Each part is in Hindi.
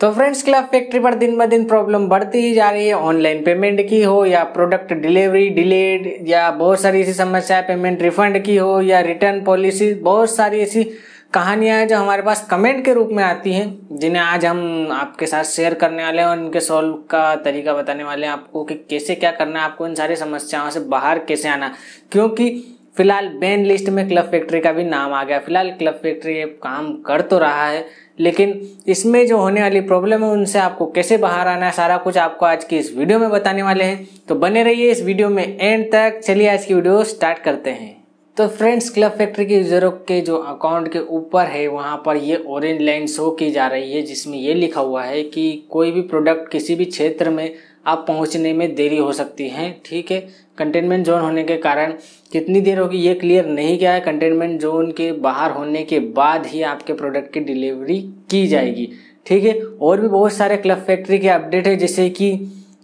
तो फ्रेंड्स क्लब फैक्ट्री पर दिन ब दिन प्रॉब्लम बढ़ती ही जा रही है। ऑनलाइन पेमेंट की हो या प्रोडक्ट डिलीवरी डिलेड या बहुत सारी ऐसी समस्या पेमेंट रिफंड की हो या रिटर्न पॉलिसी, बहुत सारी ऐसी कहानियाँ हैं जो हमारे पास कमेंट के रूप में आती हैं, जिन्हें आज हम आपके साथ शेयर करने वाले हैं और इनके सॉल्व का तरीका बताने वाले हैं आपको कि कैसे क्या करना है, आपको इन सारी समस्याओं से बाहर कैसे आना क्योंकि फ़िलहाल बैन लिस्ट में क्लब फैक्ट्री का भी नाम आ गया। फ़िलहाल क्लब फैक्ट्री काम कर तो रहा है, लेकिन इसमें जो होने वाली प्रॉब्लम है, उनसे आपको कैसे बाहर आना है, सारा कुछ आपको आज की इस वीडियो में बताने वाले हैं। तो बने रहिए इस वीडियो में एंड तक। चलिए आज की वीडियो स्टार्ट करते हैं। तो फ्रेंड्स क्लब फैक्ट्री के यूजरों के जो अकाउंट के ऊपर है, वहाँ पर ये ऑरेंज लाइन शो की जा रही है, जिसमें ये लिखा हुआ है कि कोई भी प्रोडक्ट किसी भी क्षेत्र में आप पहुँचने में देरी हो सकती है, ठीक है? कंटेनमेंट जोन होने के कारण कितनी देर होगी ये क्लियर नहीं किया है। कंटेनमेंट जोन के बाहर होने के बाद ही आपके प्रोडक्ट की डिलीवरी की जाएगी, ठीक है? और भी बहुत सारे क्लब फैक्ट्री के अपडेट है, जैसे कि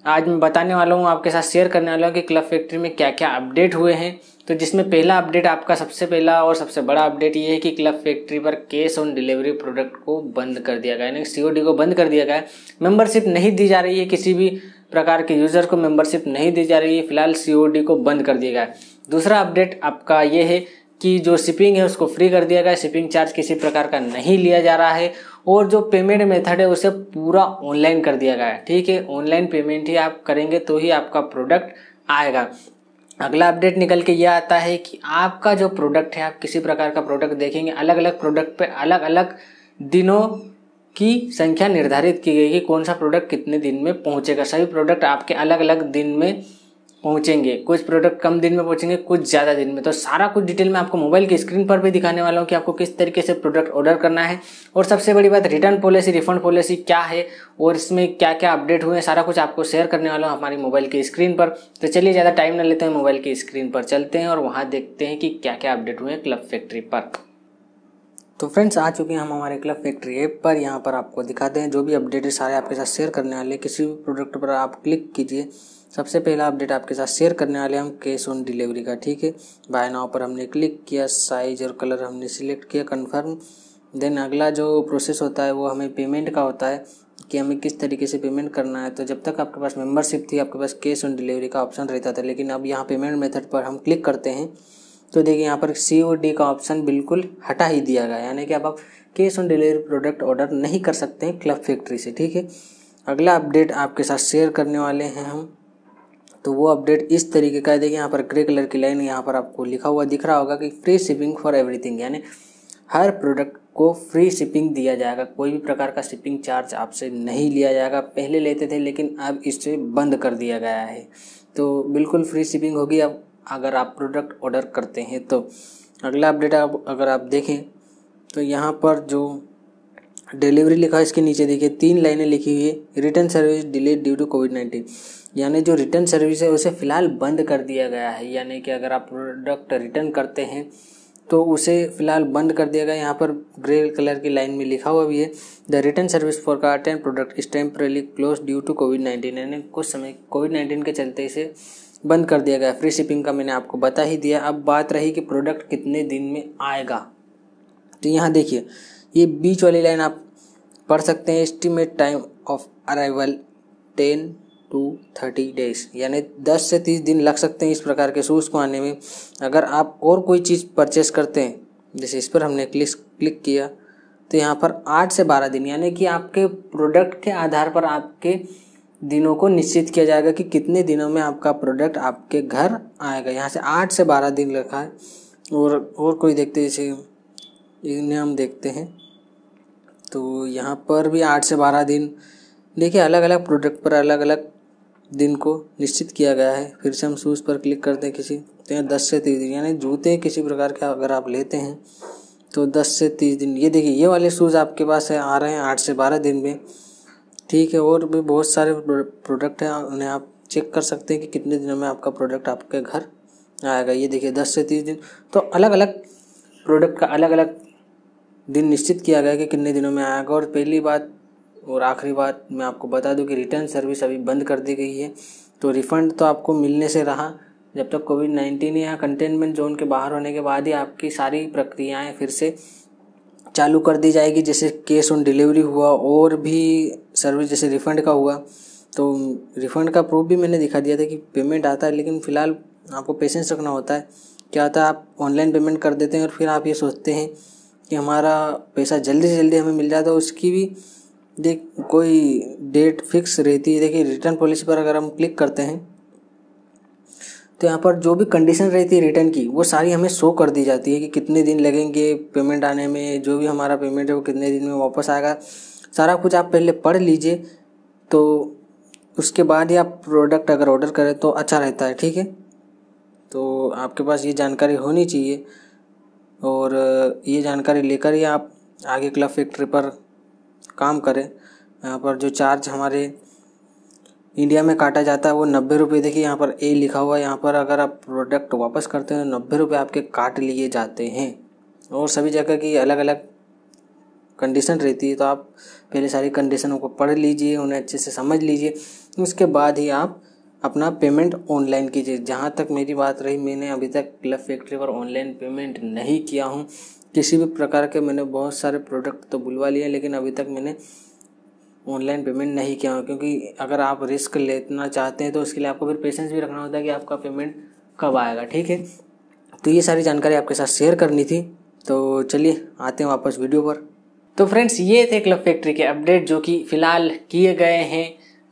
आज मैं बताने वाला हूँ, आपके साथ शेयर करने वाला हूँ कि क्लब फैक्ट्री में क्या क्या अपडेट हुए हैं। तो जिसमें पहला अपडेट आपका सबसे पहला और सबसे बड़ा अपडेट ये है कि क्लब फैक्ट्री पर कैश ऑन डिलीवरी प्रोडक्ट को बंद कर दिया गया यानी सीओडी को बंद कर दिया गया मेंबरशिप नहीं दी जा रही है किसी भी प्रकार के यूज़र को मेंबरशिप नहीं दी जा रही है, फ़िलहाल सीओडी को बंद कर दिया गया दूसरा अपडेट आपका ये है कि जो शिपिंग है उसको फ्री कर दिया गया शिपिंग चार्ज किसी प्रकार का नहीं लिया जा रहा है और जो पेमेंट मेथड है उसे पूरा ऑनलाइन कर दिया गया है। ठीक है ऑनलाइन पेमेंट ही आप करेंगे तो ही आपका प्रोडक्ट आएगा। अगला अपडेट निकल के यह आता है कि आपका जो प्रोडक्ट है, आप किसी प्रकार का प्रोडक्ट देखेंगे अलग अलग प्रोडक्ट पे अलग अलग दिनों की संख्या निर्धारित की गई कि कौन सा प्रोडक्ट कितने दिन में पहुंचेगा। सभी प्रोडक्ट आपके अलग अलग दिन में पहुँचेंगे। कुछ प्रोडक्ट कम दिन में पहुँचेंगे, कुछ ज़्यादा दिन में। तो सारा कुछ डिटेल में आपको मोबाइल की स्क्रीन पर भी दिखाने वाला हूँ कि आपको किस तरीके से प्रोडक्ट ऑर्डर करना है। और सबसे बड़ी बात रिटर्न पॉलिसी रिफंड पॉलिसी क्या है और इसमें क्या क्या अपडेट हुए हैं, सारा कुछ आपको शेयर करने वाला हूँ हमारी मोबाइल की स्क्रीन पर। तो चलिए, ज़्यादा टाइम ना लेते हैं मोबाइल की स्क्रीन पर चलते हैं और वहाँ देखते हैं कि क्या क्या अपडेट हुए हैं क्लब फैक्ट्री पर। तो फ्रेंड्स, आ चुके हैं हम हमारे क्लब फैक्ट्री ऐप पर। यहाँ पर आपको दिखाते हैं जो भी अपडेट है सारे आपके साथ शेयर करने वाले किसी भी प्रोडक्ट पर आप क्लिक कीजिए। सबसे पहला अपडेट आपके साथ शेयर करने वाले हम कैश ऑन डिलीवरी का, ठीक है? बाय नाउ पर हमने क्लिक किया, साइज़ और कलर हमने सिलेक्ट किया, कन्फर्म। देन अगला जो प्रोसेस होता है, वो हमें पेमेंट का होता है, कि हमें किस तरीके से पेमेंट करना है। तो जब तक आपके पास मेंबरशिप थी, आपके पास कैश ऑन डिलीवरी का ऑप्शन रहता था, लेकिन अब यहाँ पेमेंट मेथड पर हम क्लिक करते हैं। तो देखिए, यहाँ पर सी ओ डी का ऑप्शन बिल्कुल हटा ही दिया गया यानी कि अब आप cash on delivery product order नहीं कर सकते हैं क्लब फैक्ट्री से, ठीक है? अगला अपडेट आपके साथ शेयर करने वाले हैं हम। तो वो अपडेट इस तरीके का है। देखिए, यहाँ पर ग्रे कलर की लाइन यहाँ पर आपको लिखा हुआ दिख रहा होगा कि फ्री शिपिंग फॉर एवरीथिंग यानी हर प्रोडक्ट को फ्री शिपिंग दिया जाएगा। कोई भी प्रकार का शिपिंग चार्ज आपसे नहीं लिया जाएगा। पहले लेते थे, लेकिन अब इसे बंद कर दिया गया है। तो बिल्कुल फ्री शिपिंग होगी। अब अगर आप प्रोडक्ट ऑर्डर करते हैं तो अगला अपडेट आप, अगर आप देखें तो यहाँ पर जो डिलीवरी लिखा है, इसके नीचे देखिए, तीन लाइनें लिखी हुई है return service delayed due to COVID nineteen यानी जो रिटर्न सर्विस है, उसे फ़िलहाल बंद कर दिया गया है। यानी कि अगर आप प्रोडक्ट रिटर्न करते हैं तो उसे फ़िलहाल बंद कर दिया गया यहाँ पर ग्रे कलर की लाइन में लिखा हुआ भी है the return service for cart and product is temporarily close due to COVID nineteen यानी कुछ समय कोविड नाइन्टीन के चलते इसे बंद कर दिया गया। फ्री शिपिंग का मैंने आपको बता ही दिया। अब बात रही कि प्रोडक्ट कितने दिन में आएगा। तो यहाँ देखिए, ये बीच वाली लाइन आप पढ़ सकते हैं। Estimate time of arrival ten to thirty days यानी दस से तीस दिन लग सकते हैं इस प्रकार के शूज़ को आने में। अगर आप और कोई चीज़ परचेस करते हैं, जैसे इस पर हमने क्लिक क्लिक किया तो यहाँ पर आठ से बारह दिन। यानी कि आपके प्रोडक्ट के आधार पर आपके दिनों को निश्चित किया जाएगा कि कितने दिनों में आपका प्रोडक्ट आपके घर आएगा। यहाँ से आठ से बारह दिन रखा है। और और कोई देखते जैसे इन्हें हम देखते हैं। तो यहाँ पर भी आठ से बारह दिन। देखिए अलग अलग प्रोडक्ट पर अलग अलग दिन को निश्चित किया गया है। फिर से हम शूज़ पर क्लिक करते हैं किसी तो यहाँ दस से तीस दिन। यानी जूते किसी प्रकार के अगर आप लेते हैं तो दस से तीस दिन। ये देखिए, ये वाले शूज़ आपके पास है, आ रहे हैं आठ से बारह दिन में। ठीक है, और भी बहुत सारे प्रोडक्ट हैं, उन्हें आप चेक कर सकते हैं कि कितने दिनों में आपका प्रोडक्ट आपके घर आएगा। ये देखिए, दस से तीस दिन। तो अलग अलग प्रोडक्ट का अलग अलग दिन निश्चित किया गया कि कितने दिनों में आएगा। और पहली बात और आखिरी बात मैं आपको बता दूँ कि रिटर्न सर्विस अभी बंद कर दी गई है। तो रिफ़ंड तो आपको मिलने से रहा, जब तक कोविड नाइन्टीन या कंटेनमेंट जोन के बाहर होने के बाद ही आपकी सारी प्रक्रियाएँ फिर से चालू कर दी जाएगी। जैसे कैश ऑन डिलीवरी हुआ, और भी सर्विस जैसे रिफ़ंड का हुआ तो रिफ़ंड का प्रूफ भी मैंने दिखा दिया था कि पेमेंट आता है, लेकिन फ़िलहाल आपको पेशेंस रखना होता है। क्या होता है, आप ऑनलाइन पेमेंट कर देते हैं और फिर आप ये सोचते हैं कि हमारा पैसा जल्दी से जल्दी हमें मिल जाए तो उसकी भी देख, कोई डेट फिक्स रहती है। देखिए रिटर्न पॉलिसी पर अगर हम क्लिक करते हैं तो यहाँ पर जो भी कंडीशन रहती है रिटर्न की, वो सारी हमें शो कर दी जाती है कि कितने दिन लगेंगे पेमेंट आने में, जो भी हमारा पेमेंट है वो कितने दिन में वापस आएगा। सारा कुछ आप पहले पढ़ लीजिए तो उसके बाद ही आप प्रोडक्ट अगर ऑर्डर करें तो अच्छा रहता है, ठीक है? तो आपके पास ये जानकारी होनी चाहिए और ये जानकारी लेकर ही आप आगे क्लब फैक्ट्री पर काम करें। यहाँ पर जो चार्ज हमारे इंडिया में काटा जाता है, वो नब्बे रुपये देखिए यहाँ पर ए लिखा हुआ है, यहाँ पर अगर आप प्रोडक्ट वापस करते हैं तो नब्बे रुपये आपके काट लिए जाते हैं। और सभी जगह की अलग अलग कंडीशन रहती है तो आप पहले सारी कंडीशनों को पढ़ लीजिए, उन्हें अच्छे से समझ लीजिए। उसके बाद ही आप अपना पेमेंट ऑनलाइन कीजिए। जहाँ तक मेरी बात रही, मैंने अभी तक क्लब फैक्ट्री पर ऑनलाइन पेमेंट नहीं किया हूँ। किसी भी प्रकार के मैंने बहुत सारे प्रोडक्ट तो बुलवा लिए, लेकिन अभी तक मैंने ऑनलाइन पेमेंट नहीं किया हूँ। क्योंकि अगर आप रिस्क लेना चाहते हैं तो उसके लिए आपको फिर पेशेंस भी रखना होता है कि आपका पेमेंट कब आएगा, ठीक है? तो ये सारी जानकारी आपके साथ शेयर करनी थी। तो चलिए, आते हैं वापस वीडियो पर। तो फ्रेंड्स ये थे क्लब फैक्ट्री के अपडेट जो कि फ़िलहाल किए गए हैं।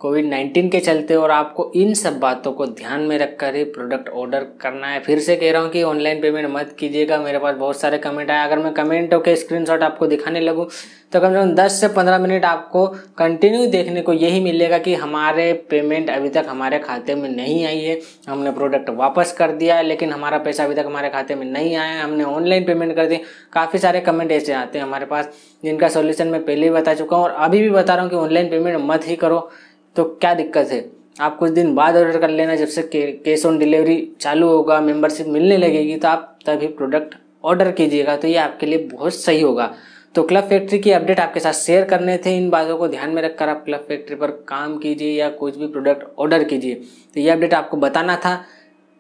कोविड नाइन्टीन के चलते और आपको इन सब बातों को ध्यान में रखकर ही प्रोडक्ट ऑर्डर करना है। फिर से कह रहा हूँ कि ऑनलाइन पेमेंट मत कीजिएगा। मेरे पास बहुत सारे कमेंट आए। अगर मैं कमेंटों के स्क्रीनशॉट आपको दिखाने लगूँ तो कम से कम 10 से 15 मिनट आपको कंटिन्यू देखने को यही मिलेगा कि हमारे पेमेंट अभी तक हमारे खाते में नहीं आई है। हमने प्रोडक्ट वापस कर दिया है, लेकिन हमारा पैसा अभी तक हमारे खाते में नहीं आया है। हमने ऑनलाइन पेमेंट कर दी। काफ़ी सारे कमेंट ऐसे आते हैं हमारे पास, जिनका सोल्यूशन मैं पहले ही बता चुका हूँ और अभी भी बता रहा हूँ कि ऑनलाइन पेमेंट मत ही करो। तो क्या दिक्कत है? आप कुछ दिन बाद ऑर्डर कर लेना, जब से कैश ऑन डिलीवरी चालू होगा मेंबरशिप मिलने लगेगी तो आप तभी प्रोडक्ट ऑर्डर कीजिएगा तो ये आपके लिए बहुत सही होगा। तो क्लब फैक्ट्री की अपडेट आपके साथ शेयर करने थे, इन बातों को ध्यान में रखकर आप क्लब फैक्ट्री पर काम कीजिए या कुछ भी प्रोडक्ट ऑर्डर कीजिए। तो ये अपडेट आपको बताना था।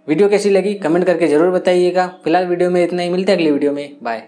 वीडियो कैसी लगी कमेंट करके ज़रूर बताइएगा। फ़िलहाल वीडियो में इतना ही, मिलता है अगली वीडियो में। बाय